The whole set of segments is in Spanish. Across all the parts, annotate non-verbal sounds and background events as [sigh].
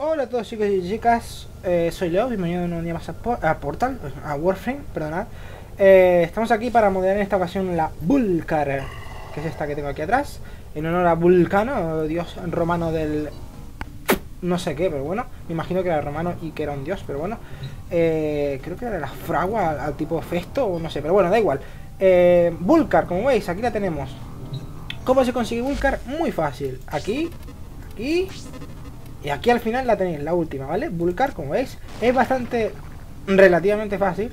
Hola a todos chicos y chicas, eh, soy Leo, bienvenido un día más a, Portal, a Warframe, perdonad. Eh, estamos aquí para modelar en esta ocasión la Vulcar, que es esta que tengo aquí atrás, en honor a Vulcano, dios romano del... no sé qué, pero bueno, me imagino que era romano y que era un dios, pero bueno. Eh, creo que era la fragua al, tipo Festo, o no sé, pero bueno, da igual. Vulcar, como veis, aquí la tenemos. ¿Cómo se consigue Vulcar? Muy fácil. Aquí, aquí y aquí al final la tenéis, la última, ¿vale? Vulcar, como veis, es bastante relativamente fácil,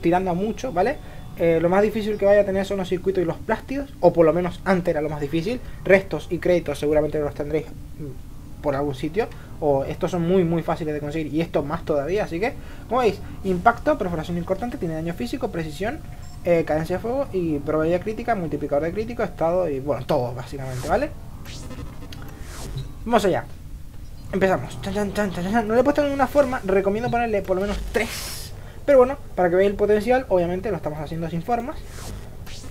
tirando a mucho, ¿vale? Eh, lo más difícil que vaya a tener son los circuitos y los plásticos, o por lo menos antes era lo más difícil. Restos y créditos seguramente los tendréis mm, por algún sitio, o estos son muy muy fáciles de conseguir y estos más todavía, así que, como veis, impacto, perforación importante, tiene daño físico, precisión, eh, cadencia de fuego y probabilidad crítica, multiplicador de crítico, estado y bueno, todo básicamente, ¿vale? Vamos allá. Empezamos. No le he puesto ninguna forma. Recomiendo ponerle por lo menos 3. Pero bueno, para que veáis el potencial, obviamente lo estamos haciendo sin formas.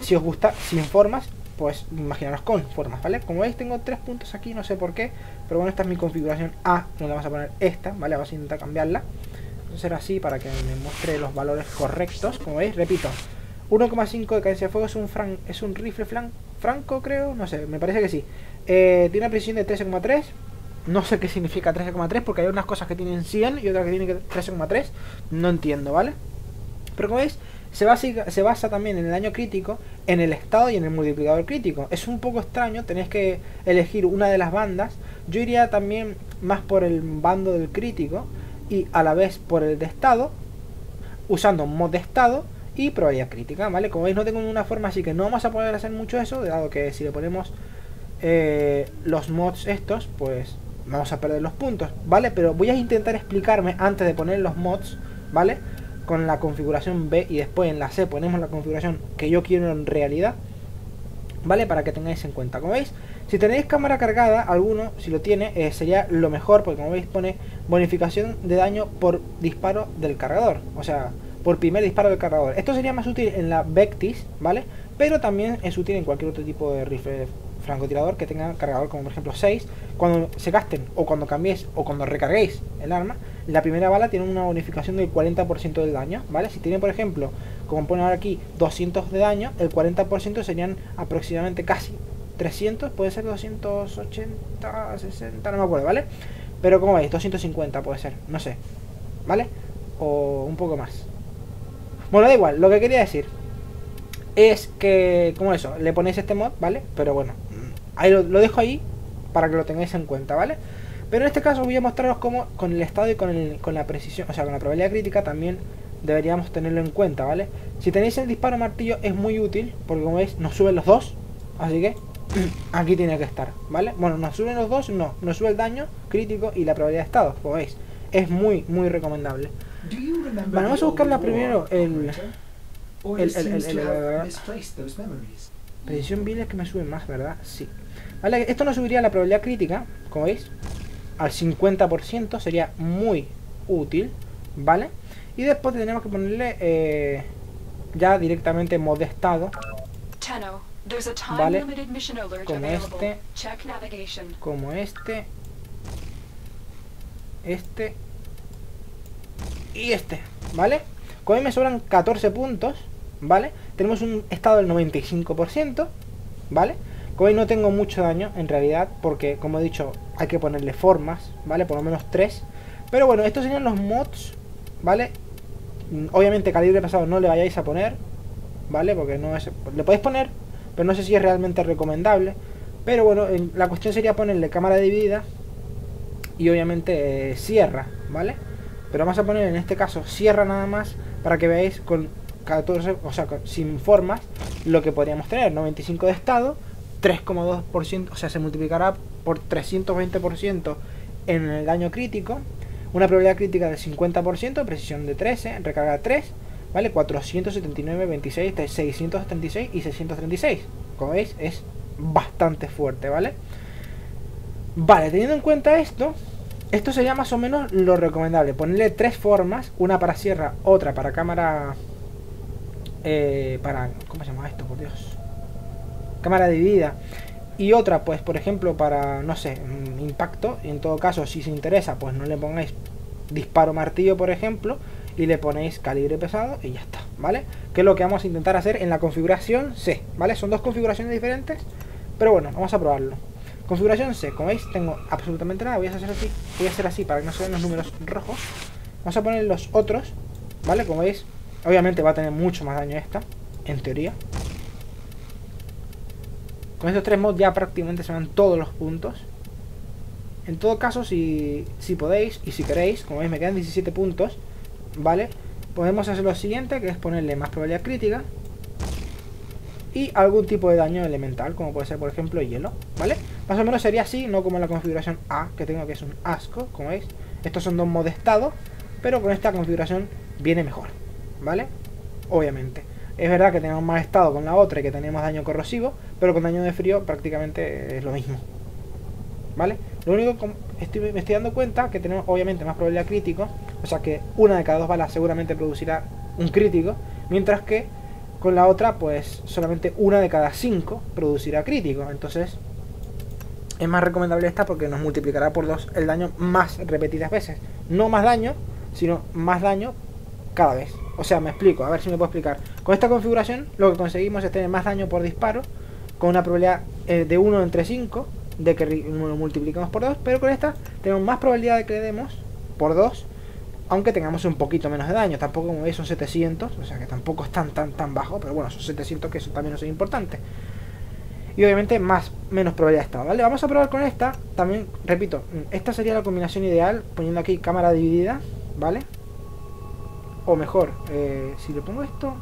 Si os gusta sin formas, pues imaginaros con formas, ¿vale? Como veis, tengo tres puntos aquí, no sé por qué. Pero bueno, esta es mi configuración A, donde vamos a poner esta, ¿vale? Vamos a intentar cambiarla. Hacer así para que me muestre los valores correctos. Como veis, repito, 1,5 de cadencia de fuego es un, fran es un rifle flan franco, creo. No sé, me parece que sí. Eh, tiene una precisión de 13,3 no sé qué significa 13,3 porque hay unas cosas que tienen 100 y otras que tienen 13,3. No entiendo, ¿vale? Pero como veis, se basa, también en el daño crítico, en el estado y en el multiplicador crítico. Es un poco extraño, tenéis que elegir una de las bandas. Yo iría también más por el bando del crítico y a la vez por el de estado, usando mod de estado y probabilidad crítica, ¿vale? Como veis no tengo ninguna forma, así que no vamos a poder hacer mucho eso, dado que si le ponemos eh, los mods estos, pues vamos a perder los puntos, ¿vale? Pero voy a intentar explicarme antes de poner los mods, ¿vale? Con la configuración B y después en la C ponemos la configuración que yo quiero en realidad, ¿vale? Para que tengáis en cuenta. Como veis, si tenéis cámara cargada, alguno, si lo tiene, eh, sería lo mejor, porque como veis pone bonificación de daño por disparo del cargador, o sea, por primer disparo del cargador. Esto sería más útil en la Vectis, ¿vale? Pero también es útil en cualquier otro tipo de rifle francotirador que tenga cargador como por ejemplo 6 cuando se gasten o cuando cambiéis o cuando recarguéis el arma la primera bala tiene una bonificación del 40% del daño vale si tiene por ejemplo como pone ahora aquí 200 de daño el 40% serían aproximadamente casi 300 puede ser 280 60 no me acuerdo vale pero como veis 250 puede ser no sé vale o un poco más. Bueno da igual lo que quería decir es que, como eso, le ponéis este mod, ¿vale? Pero bueno, Ahí lo, dejo ahí para que lo tengáis en cuenta, ¿vale? Pero en este caso voy a mostraros cómo con el estado y con, el, con la precisión, o sea, con la probabilidad crítica también deberíamos tenerlo en cuenta, ¿vale? Si tenéis el disparo martillo es muy útil, porque como veis nos suben los dos, así que [clears throat] aquí tiene que estar, ¿vale? Bueno, nos suben los dos, no, nos sube el daño crítico y la probabilidad de estado, como veis. Es muy, muy recomendable. Vale, vamos a buscarla primero el... El, el, el, el, Precisión vil es que me sube más, ¿verdad? Sí. ¿Vale? Esto nos subiría la probabilidad crítica, como veis, al 50%, sería muy útil, ¿vale? Y después tenemos que ponerle eh, ya directamente modestado, ¿vale? Como este, como este, este y este, ¿vale? Como me sobran 14 puntos, ¿vale? Tenemos un estado del 95%, ¿vale? Como no tengo mucho daño en realidad, porque como he dicho, hay que ponerle formas, ¿vale? Por lo menos tres. Pero bueno, estos serían los mods, ¿vale? Obviamente calibre pasado no le vayáis a poner, ¿vale? Porque no es... Le podéis poner, pero no sé si es realmente recomendable. Pero bueno, la cuestión sería ponerle cámara dividida y obviamente eh, ¿vale? Pero vamos a poner en este caso cierra nada más para que veáis con 14, o sea, sin formas, lo que podríamos tener. 95 de estado, 3,2%, o sea, se multiplicará por 320% en el daño crítico, una probabilidad crítica del 50%, precisión de 13, recarga 3, ¿vale? 479, 26, 676 y 636. Como veis, es bastante fuerte, ¿vale? Vale, teniendo en cuenta esto, esto sería más o menos lo recomendable. Ponerle tres formas, una para sierra, otra para cámara... Eh, para... ¿Cómo se llama esto, por Dios? cámara dividida Y otra, pues por ejemplo, para, no sé, impacto. Y en todo caso, si se interesa, pues no le pongáis disparo martillo, por ejemplo, y le ponéis calibre pesado y ya está, ¿vale? Que es lo que vamos a intentar hacer en la configuración C, ¿vale? Son dos configuraciones diferentes, pero bueno, vamos a probarlo. Configuración C, como veis, tengo absolutamente nada. Voy a hacer así, voy a hacer así para que no se vean los números rojos. Vamos a poner los otros, ¿vale? Como veis, obviamente va a tener mucho más daño esta, en teoría. Con estos tres mods ya prácticamente se van todos los puntos. En todo caso, si, si podéis y si queréis, como veis me quedan 17 puntos, ¿vale? Podemos hacer lo siguiente, que es ponerle más probabilidad crítica y algún tipo de daño elemental, como puede ser por ejemplo hielo, ¿vale? Más o menos sería así, no como la configuración A, que tengo que es un asco, como veis. Estos son dos modos de estado, pero con esta configuración viene mejor, ¿vale? Obviamente. Es verdad que tenemos más estado con la otra y que tenemos daño corrosivo, pero con daño de frío prácticamente es lo mismo. ¿Vale? Lo único que me estoy dando cuenta que tenemos obviamente más probabilidad crítico, o sea que una de cada dos balas seguramente producirá un crítico, mientras que con la otra pues solamente una de cada cinco producirá crítico. Entonces es más recomendable esta porque nos multiplicará por dos el daño más repetidas veces. No más daño, sino más daño cada vez. O sea, me explico, a ver si me puedo explicar. Con esta configuración lo que conseguimos es tener más daño por disparo, con una probabilidad eh, de 1 entre 5 de que lo multiplicamos por 2, pero con esta tenemos más probabilidad de que le demos por 2, aunque tengamos un poquito menos de daño. Tampoco, como veis, son 700, o sea que tampoco es tan, tan, tan bajo, pero bueno, son 700 que eso también no es importante. Y obviamente más, menos probabilidad de estado, ¿vale? Vamos a probar con esta, también, repito, esta sería la combinación ideal, poniendo aquí cámara dividida, ¿vale? O mejor, eh, si le pongo esto...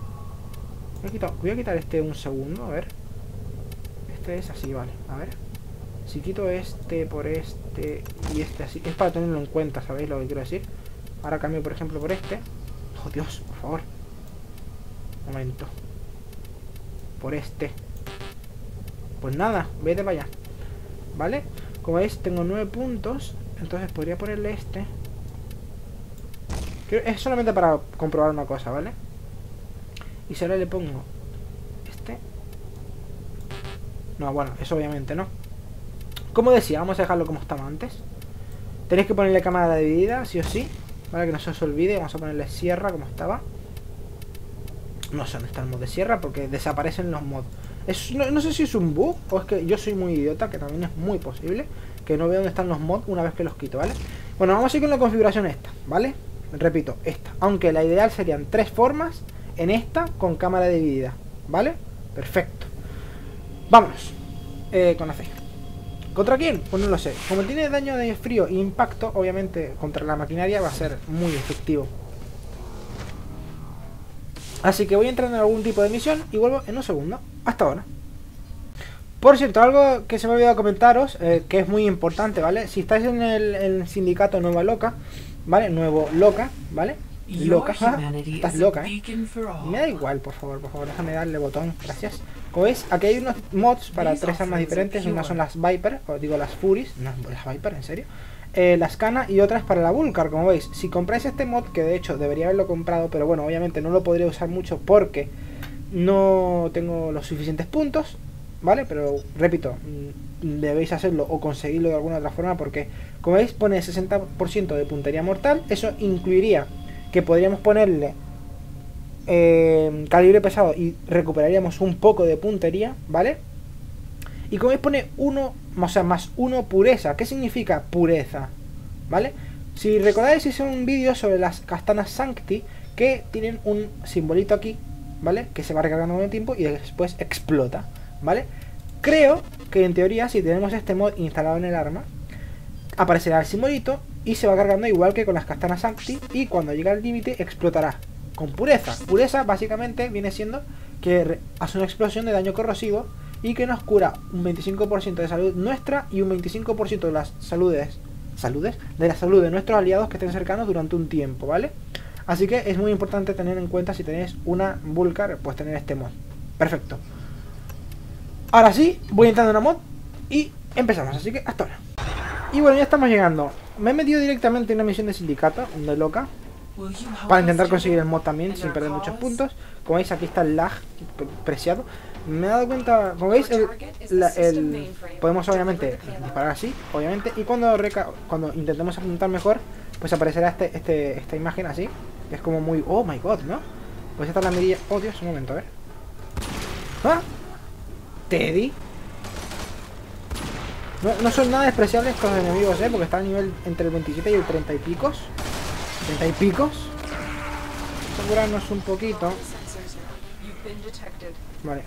Voy a, quitar, este un segundo, a ver. Este es así, vale, a ver. Si quito este por este y este así, es para tenerlo en cuenta, ¿sabéis lo que quiero decir? Ahora cambio, por ejemplo, por este. Oh, Dios, por favor. momento. Por este. Pues nada, vete para allá. ¿Vale? Como veis, tengo nueve puntos. Entonces podría ponerle este. Es solamente para comprobar una cosa, ¿vale? Y si ahora le pongo este... No, bueno, eso obviamente no. Como decía, vamos a dejarlo como estaba antes. Tenéis que ponerle cámara dividida, sí o sí. Para que no se os olvide, vamos a ponerle sierra como estaba. No sé dónde está el mod de sierra porque desaparecen los mods. no, no, sé si es un bug o es que yo soy muy idiota, que también es muy posible. Que no veo dónde están los mods una vez que los quito, ¿vale? Bueno, vamos a ir con la configuración esta, ¿vale? Repito, esta. Aunque la ideal serían tres formas en esta con cámara dividida. ¿Vale? Perfecto. Vámonos. Eh, con la. ¿Contra quién? Pues no lo sé. Como tiene daño de frío e impacto, obviamente contra la maquinaria va a ser muy efectivo. Así que voy a entrar en algún tipo de misión y vuelvo en un segundo. Hasta ahora. Por cierto, algo que se me ha olvidado comentaros, eh, que es muy importante, ¿vale? Si estáis en el sindicato Nueva Loca, ¿vale? Nuevo loca, ¿vale? Loca, estás loca, ¿eh? Me da igual, por favor, por favor, déjame darle botón, gracias. Como veis, aquí hay unos mods para tres armas diferentes, unas son las Viper, o digo las Furies, no, las Viper, en serio. Eh, las Cana y otras para la Vulcar, como veis. Si compráis este mod, que de hecho debería haberlo comprado, pero bueno, obviamente no lo podría usar mucho porque no tengo los suficientes puntos, ¿vale? Pero repito, mm, debéis hacerlo o conseguirlo de alguna otra forma porque, como veis, pone 60% de puntería mortal. Eso incluiría que podríamos ponerle eh, calibre pesado y recuperaríamos un poco de puntería, ¿vale? Y como veis pone 1, o sea, más 1 pureza. ¿Qué significa pureza? ¿Vale? Si recordáis hice un vídeo sobre las castanas Sancti que tienen un simbolito aquí, ¿vale? Que se va recargando con el tiempo y después explota. ¿Vale? Creo que en teoría si tenemos este mod instalado en el arma, aparecerá el simbolito y se va cargando igual que con las castanas Acti y cuando llega al límite explotará con pureza. Pureza básicamente viene siendo que hace una explosión de daño corrosivo y que nos cura un 25% de salud nuestra y un 25% de las saludes, saludes, de la salud de nuestros aliados que estén cercanos durante un tiempo, ¿vale? Así que es muy importante tener en cuenta si tenéis una Vulcar, pues tener este mod. Perfecto. Ahora sí, voy entrando en la mod y empezamos, así que hasta ahora. Y bueno, ya estamos llegando. Me he metido directamente en una misión de sindicato, de loca, para intentar conseguir el mod también sin perder muchos puntos. Como veis aquí está el lag preciado. Me he dado cuenta, como veis, el, podemos obviamente disparar así, obviamente, y cuando reca intentemos apuntar mejor, pues aparecerá este, este, esta imagen así, es como muy, oh my god, ¿no? Pues esta es la mirilla, oh Dios, un momento, a ver. ¡Ah! Teddy. No, son nada despreciables estos enemigos, ¿eh? Porque están a nivel entre el 27 y el 30 y picos. 30 y picos. Asegurarnos un poquito. Vale,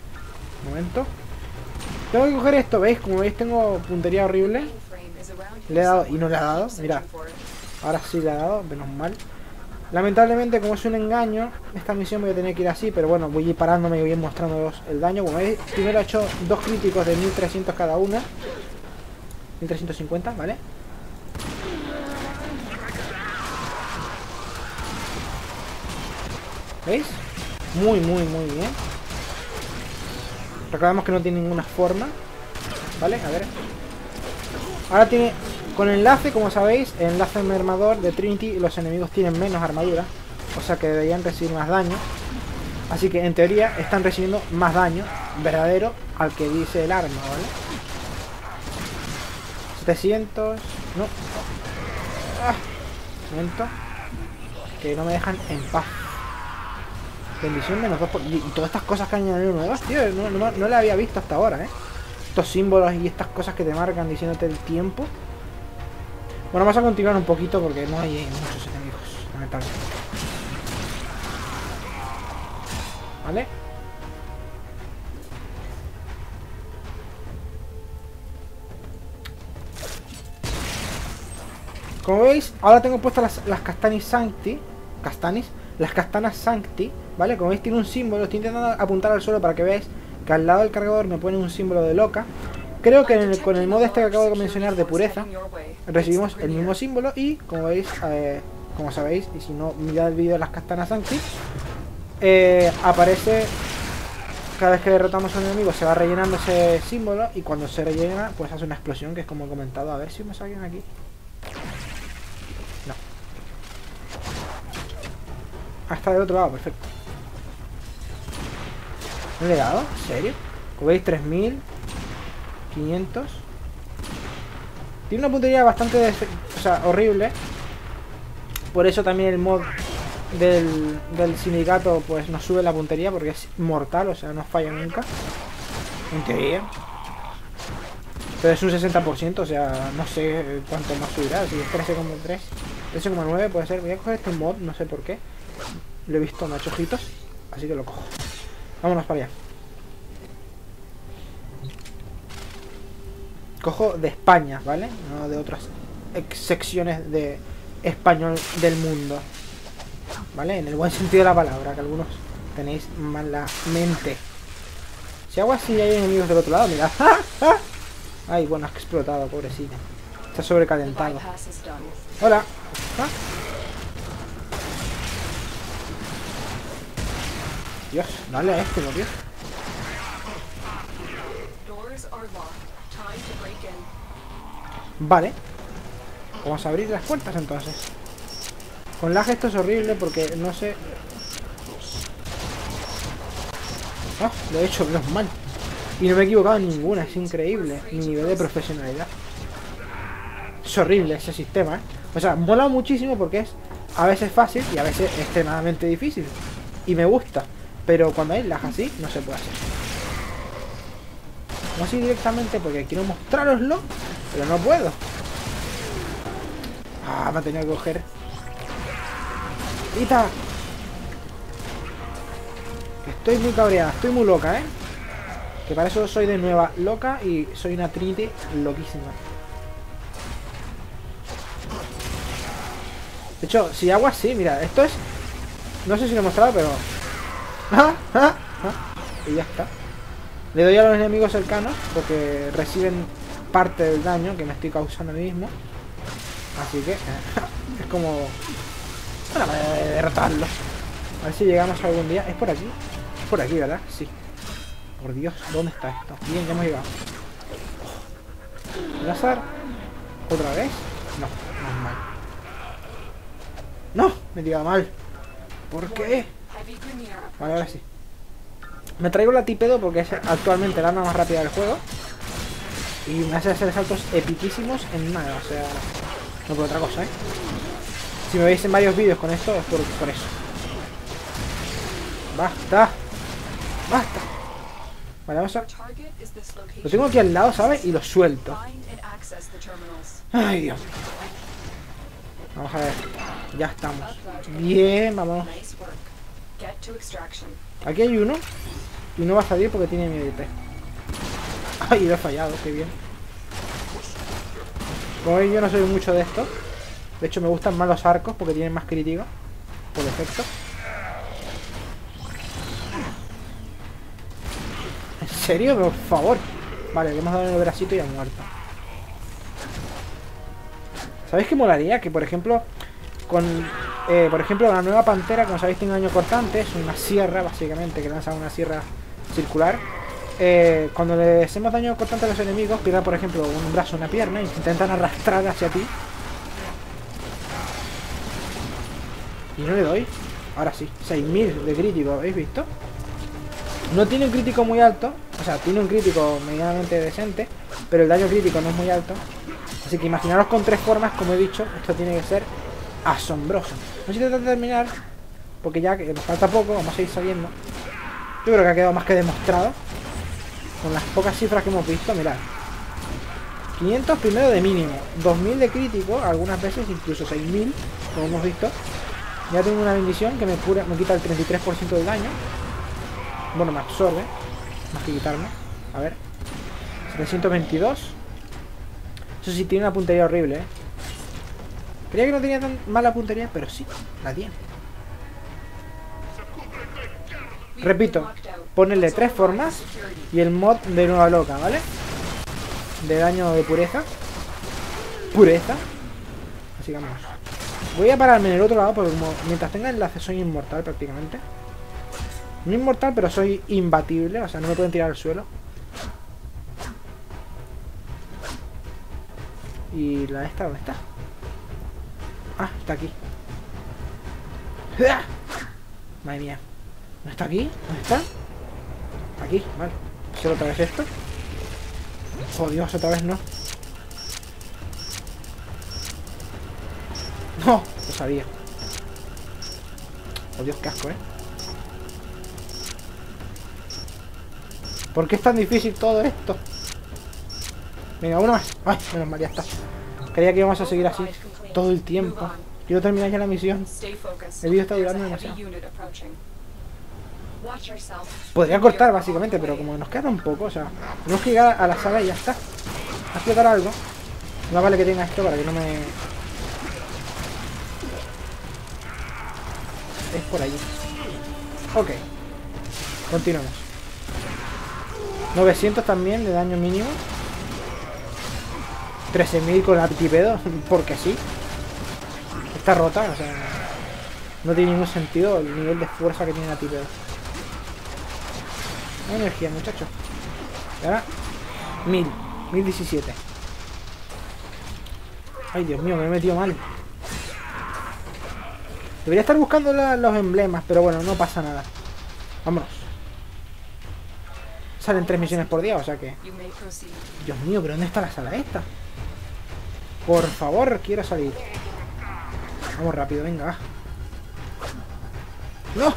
un momento. Tengo que coger esto, ¿veis? Como veis tengo puntería horrible. Le he dado y no le ha dado, mirad. Ahora sí le ha dado, menos mal. Lamentablemente, como es un engaño, esta misión voy a tener que ir así, pero bueno, voy a ir parándome y voy a ir mostrándoos el daño. Como veis, primero he hecho dos críticos de 1300 cada una. 1350, ¿vale? ¿Veis? Muy, muy, muy bien. Recordemos que no tiene ninguna forma. ¿Vale? A ver. Ahora tiene... Con enlace, como sabéis, el enlace mermador de Trinity, los enemigos tienen menos armadura. O sea que deberían recibir más daño. Así que en teoría están recibiendo más daño verdadero al que dice el arma, ¿vale? 700... No. Ah, momento. Que no me dejan en paz. Bendición menos 2 por... Y, todas estas cosas que añadido nuevas, tío, no, no, no la había visto hasta ahora, ¿eh? Estos símbolos y estas cosas que te marcan diciéndote el tiempo. Bueno, vamos a continuar un poquito porque no hay muchos enemigos. ¿Vale? Como veis, ahora tengo puestas las, las castanis sancti. Castanis. Las castanas sancti. ¿Vale? Como veis, tiene un símbolo. Estoy intentando apuntar al suelo para que veáis que al lado del cargador me pone un símbolo de loca. Creo que con el modo este que acabo de mencionar de pureza, recibimos el mismo símbolo y, como veis, eh, como sabéis, y si no, mirad el vídeo de las castanas sancti, eh, aparece cada vez que derrotamos a un enemigo se va rellenando ese símbolo y cuando se rellena pues hace una explosión que es como he comentado. A ver si me alguien aquí. No. Ah, del otro lado, perfecto. ¿no le he dado? ¿en serio? como veis 3500 tiene una puntería bastante o sea, horrible por eso también el mod del, sindicato pues nos sube la puntería porque es mortal, o sea, no falla nunca. En teoría. Pero es un 60%, o sea, no sé cuánto más subirá, si es 13,3, 13,9 puede ser. Voy a coger este mod, no sé por qué. Lo he visto, hecho ojitos, así que lo cojo. Vámonos para allá. Cojo de España, ¿vale? No de otras secciones de español del mundo. ¿Vale? En el buen sentido de la palabra, que algunos tenéis mala mente. Si hago así hay enemigos del otro lado, mira. [laughs] Ay, bueno, ha explotado, pobrecita. Está sobrecalentado. Hola. ¿Ah? Dios, dale a este, por Dios. Vale. Vamos a abrir las puertas entonces. Con lag esto es horrible porque no sé... Ah, lo he hecho menos mal. Y no me he equivocado en ninguna, es increíble. Mi nivel de profesionalidad. Es horrible ese sistema, ¿eh? O sea, mola muchísimo porque es a veces fácil y a veces extremadamente difícil. Y me gusta. Pero cuando hay lag así, no se puede hacer. Así directamente porque quiero mostraroslo, pero no puedo. Ah, me tenido que coger. ¡Ita! Estoy muy cabreada, estoy muy loca, ¿eh? Que para eso soy de nueva loca y soy una trite loquísima. De hecho, si hago así, mira, esto es... No sé si lo he mostrado, pero... ¡Ah! ¡Ah! ¡Ah! Y ya está. Le doy a los enemigos cercanos porque reciben parte del daño que me estoy causando a mí mismo. Así que [laughs] es como una manera de derrotarlo. A ver si llegamos algún día. ¿Es por aquí? Es por aquí, ¿verdad? Sí. Por Dios, ¿dónde está esto? Bien, ya hemos llegado. ¿Lazar? ¿Otra vez? No, no es mal. ¡No! Me he tirado mal. ¿Por qué? Vale, ahora sí. Me traigo la Tipedo porque es actualmente la arma más rápida del juego. Y me hace hacer saltos epiquísimos en nada, o sea... No por otra cosa, ¿eh? Si me veis en varios vídeos con esto, es por, por eso. ¡Basta! ¡Basta! Vale, vamos a... Lo tengo aquí al lado, ¿sabes? Y lo suelto. Ay, Dios. Vamos a ver. Ya estamos. Bien, vamos. Aquí hay uno. Y no va a salir porque tiene miedo IP. Ay, lo he fallado, qué bien. Como yo no soy mucho de esto. De hecho, me gustan más los arcos porque tienen más crítico. Por defecto. ¿En serio? Por favor. Vale, le hemos dado el bracito y ha muerto. ¿Sabéis qué molaría? Que por ejemplo, con eh, por ejemplo, la nueva pantera, como sabéis, tiene daño cortante, es una sierra básicamente, que lanza una sierra circular. Eh, cuando le hacemos daño cortante a los enemigos, pierda por ejemplo un brazo una pierna, y intentan arrastrar hacia ti. Y no le doy. Ahora sí, 6000 de crítico, ¿habéis visto? No tiene un crítico muy alto, o sea, tiene un crítico medianamente decente, pero el daño crítico no es muy alto. Así que imaginaros con tres formas, como he dicho, esto tiene que ser asombroso. No sé si de terminar, porque ya que falta poco, vamos a ir saliendo. Yo creo que ha quedado más que demostrado. Con las pocas cifras que hemos visto, mirad. 500 primero de mínimo, 2000 de crítico, algunas veces incluso 6000, como hemos visto. Ya tengo una bendición que me cura, me quita el 33% del daño. Bueno, me absorbe, más que quitarme. A ver. 722. Eso sí, tiene una puntería horrible, ¿eh? Creía que no tenía tan mala puntería, pero sí, la tiene. Repito, ponerle tres formas y el mod de nueva loca, ¿vale? De daño de pureza. Pureza. Así que vamos. Voy a pararme en el otro lado porque mientras tenga enlace soy inmortal prácticamente. No inmortal, pero soy imbatible, o sea, no me pueden tirar al suelo. ¿Y la esta dónde está? Ah, está aquí. ¡Ah! Madre mía. ¿No está aquí? ¿Dónde está? Aquí, vale. ¿Hacer otra vez esto? Oh otra vez no. No, lo sabía. Oh Dios, qué asco, ¿eh? ¿Por qué es tan difícil todo esto? Venga, uno más. Ay, menos mal, ya está. Creía que íbamos a seguir así todo el tiempo. Quiero terminar ya la misión. El vídeo está durando demasiado. Podría cortar básicamente, pero como nos queda un poco, o sea, tenemos que llegar a la sala y ya está. Explotar algo. No vale que tenga esto para que no me... Es por allí. Ok. Continuamos. 900 también de daño mínimo. 13.000 con la [laughs] porque sí está rota, o sea, no tiene ningún sentido el nivel de fuerza que tiene la tipedo. energía, muchachos. Y ahora, 1000, 1017. Ay, Dios mío, me he metido mal. Debería estar buscando los emblemas, pero bueno, no pasa nada. Vámonos. Salen tres misiones por día, o sea que... Dios mío, pero ¿dónde está la sala esta? Por favor, quiero salir. Vamos rápido, venga. ¡No!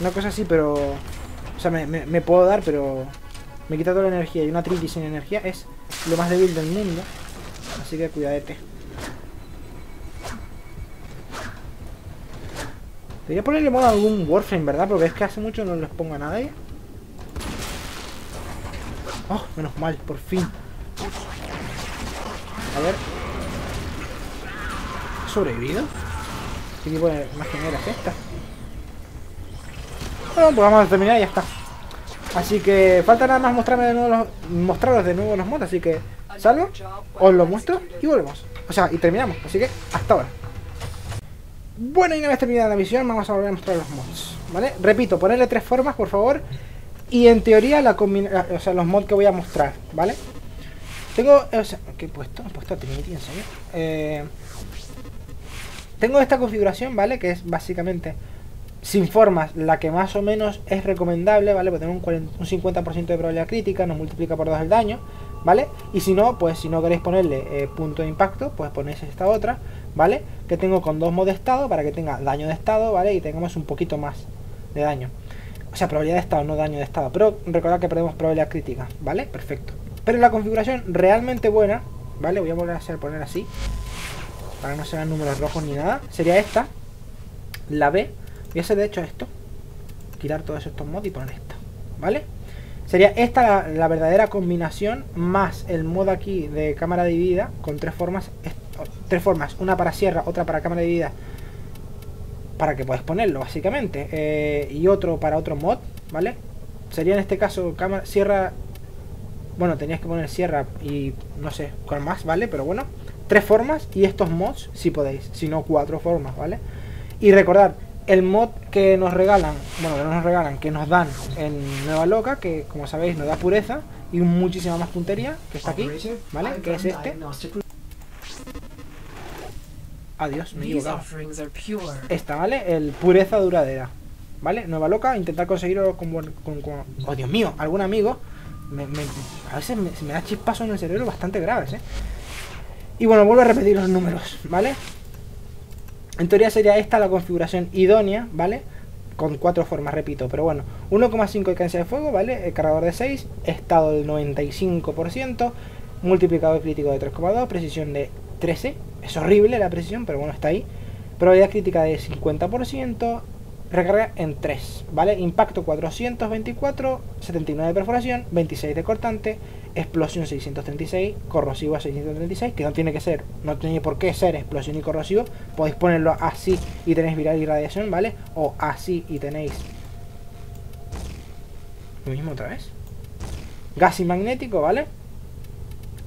Una cosa así, pero... O sea, me, puedo dar, pero... Me quita toda la energía. Y una Trinity sin energía es lo más débil del mundo. Así que cuidadete. Debería ponerle modo a algún Warframe, ¿verdad? Porque es que hace mucho no les pongo a nadie. Oh, menos mal, por fin. A ver, sobrevivido? ¿Qué tipo de imaginera es esta? Bueno, pues vamos a terminar y ya está. Así que falta nada más mostrarme de nuevo los, mostraros de nuevo los mods, así que salgo, os lo muestro y volvemos. O sea, y terminamos, así que hasta ahora. Bueno, y una vez terminada la misión, vamos a volver a mostrar los mods, ¿vale? Repito, ponerle tres formas, por favor. Y en teoría, la o sea, los mods que voy a mostrar, ¿vale? Tengo, o sea, ¿qué he puesto? He puesto Trinity, en serio. Eh, tengo esta configuración, ¿vale? Que es básicamente sin formas, la que más o menos es recomendable, ¿vale? Porque tener un, un 50% de probabilidad crítica, nos multiplica por 2 el daño, ¿vale? Y si no, pues si no queréis ponerle eh, punto de impacto, pues ponéis esta otra, ¿vale? Que tengo con dos modos de estado para que tenga daño de estado, ¿vale? Y tengamos un poquito más de daño. O sea, probabilidad de estado, no daño de estado. Pero recordad que perdemos probabilidad crítica, ¿vale? Perfecto. Pero la configuración realmente buena, ¿vale? Voy a volver a hacer, poner así. Para que no se números rojos ni nada. Sería esta. La B. Voy a hacer de hecho esto. Quitar todos estos mods y poner esta. ¿Vale? Sería esta la, verdadera combinación más el modo aquí de cámara dividida con tres formas. Tres formas. Una para sierra, otra para cámara dividida. Para que puedas ponerlo, básicamente. Eh, y otro para otro mod, ¿vale? Sería en este caso cámara, sierra... Bueno, tenías que poner sierra y no sé cuál más, ¿vale? Pero bueno, tres formas y estos mods si podéis. Si no, cuatro formas, ¿vale? Y recordad, el mod que nos regalan, bueno, que no nos regalan, que nos dan en Nueva Loca, que como sabéis nos da pureza y muchísima más puntería, que está aquí, ¿vale? Que es este. Adiós, me he equivocado. Esta, ¿vale? El pureza duradera, ¿vale? Nueva Loca, intentar conseguirlo con, con, con... Oh, Dios mío, algún amigo me, a veces me, me da chispazos en el cerebro bastante graves, ¿eh? Y bueno, vuelvo a repetir los números, ¿vale? En teoría sería esta la configuración idónea, ¿vale? Con cuatro formas, repito, pero bueno, 1,5 de alcance de fuego, ¿vale? El cargador de 6, estado del 95%, multiplicador crítico de 3,2, precisión de 13, es horrible la precisión, pero bueno, está ahí. Probabilidad crítica de 50%, recarga en 3, ¿vale? Impacto 424, 79 de perforación, 26 de cortante, explosión 636, corrosivo 636, que no tiene que ser, no tiene por qué ser explosión y corrosivo, podéis ponerlo así y tenéis viral y radiación, ¿vale? O así y tenéis lo mismo otra vez. Gas y magnético, ¿vale?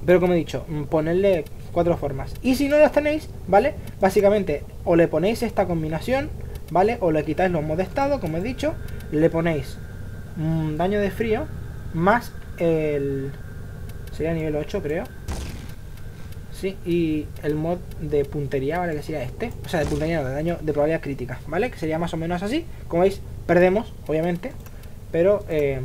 Pero como he dicho, mm, ponerle cuatro formas. Y si no las tenéis, ¿vale? Básicamente, o le ponéis esta combinación, ¿vale? O le quitáis los modos de estado, como he dicho, le ponéis un daño de frío más el Sería nivel 8, creo. Sí, y el mod de puntería, ¿vale? Que sería este. O sea, de puntería de daño de probabilidad crítica, ¿vale? Que sería más o menos así. Como veis, perdemos, obviamente. Pero eh,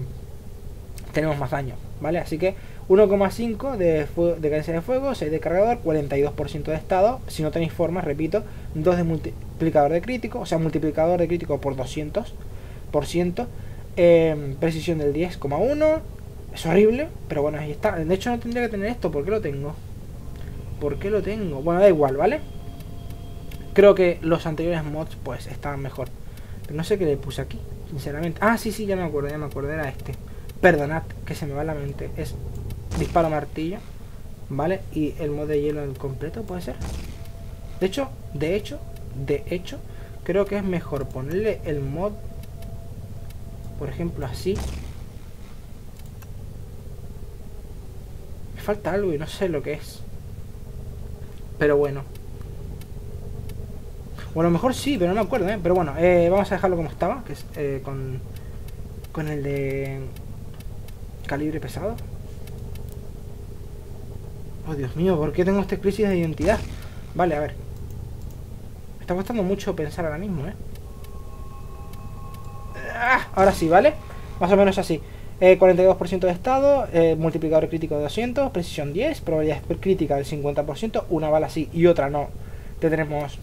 tenemos más daño, ¿vale? Así que 1,5 de, de cadencia de fuego, 6 de cargador, 42% de estado. Si no tenéis formas, repito, 2 de multiplicador de crítico, o sea, multiplicador de crítico por 200%. Eh, precisión del 10,1 es horrible, pero bueno, ahí está. De hecho no tendría que tener esto, ¿por qué lo tengo? ¿Por qué lo tengo? Bueno, da igual, ¿vale? Creo que los anteriores mods, pues, estaban mejor. Pero no sé qué le puse aquí, sinceramente. Ah, sí, sí, ya me acuerdo, ya me acuerdo, era este. Perdonad, que se me va la mente. Es disparo martillo, ¿vale? Y el mod de hielo en completo, ¿puede ser? De hecho, de hecho, de hecho, creo que es mejor ponerle el mod, por ejemplo, así falta algo y no sé lo que es. Pero bueno. O a lo mejor sí, pero no me acuerdo, ¿eh? Pero bueno, eh, vamos a dejarlo como estaba, que es eh, con, con el de calibre pesado. Oh, Dios mío, ¿por qué tengo esta crisis de identidad? Vale, a ver. Me está costando mucho pensar ahora mismo, ¿eh? Ah, ahora sí, ¿vale? Más o menos así. 42% eh, de estado, eh, multiplicador crítico de 200, precisión 10, probabilidad crítica del 50%, una bala sí y otra no. Tendremos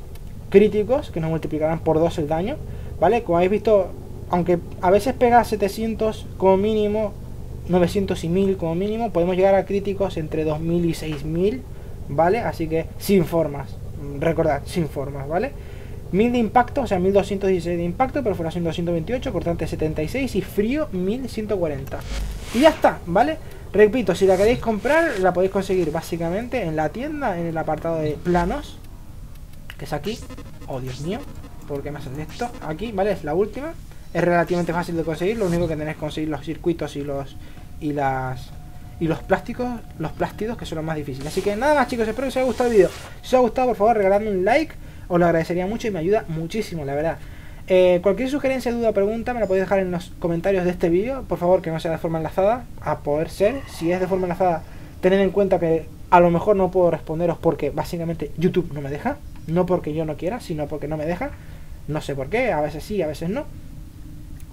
críticos que nos multiplicarán por 2 el daño, ¿vale? Como habéis visto, aunque a veces pega 700 como mínimo, 900 y 1000 como mínimo, podemos llegar a críticos entre 2000 y 6000, ¿vale? Así que sin formas, recordad, sin formas, ¿vale? 1000 de impacto, o sea, 1216 de impacto, perforación 228, cortante 76 y frío 1140. Y ya está, ¿vale? Repito, si la queréis comprar, la podéis conseguir básicamente en la tienda, en el apartado de planos, que es aquí. Oh, Dios mío, ¿por qué me haces esto? Aquí, ¿vale? Es la última. Es relativamente fácil de conseguir, lo único que tenéis que conseguir los circuitos y los y las y los plásticos, los plásticos que son los más difíciles. Así que nada más chicos, espero que os haya gustado el vídeo. Si os ha gustado, por favor, regaladme un like os lo agradecería mucho y me ayuda muchísimo, la verdad. Eh, cualquier sugerencia, duda o pregunta me la podéis dejar en los comentarios de este vídeo. Por favor, que no sea de forma enlazada, a poder ser. Si es de forma enlazada, tened en cuenta que a lo mejor no puedo responderos porque básicamente YouTube no me deja. No porque yo no quiera, sino porque no me deja. No sé por qué, a veces sí, a veces no.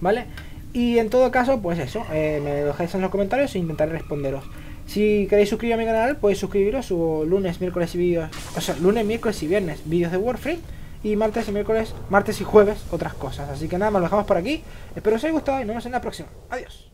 ¿Vale? Y en todo caso, pues eso, eh, me lo dejáis en los comentarios e intentaré responderos. Si queréis suscribir a mi canal, podéis suscribiros. Subo lunes, miércoles y vídeos. O sea, lunes, miércoles y viernes vídeos de Warframe. Y martes y miércoles, martes y jueves otras cosas. Así que nada, más lo dejamos por aquí. Espero os haya gustado y nos vemos en la próxima. Adiós.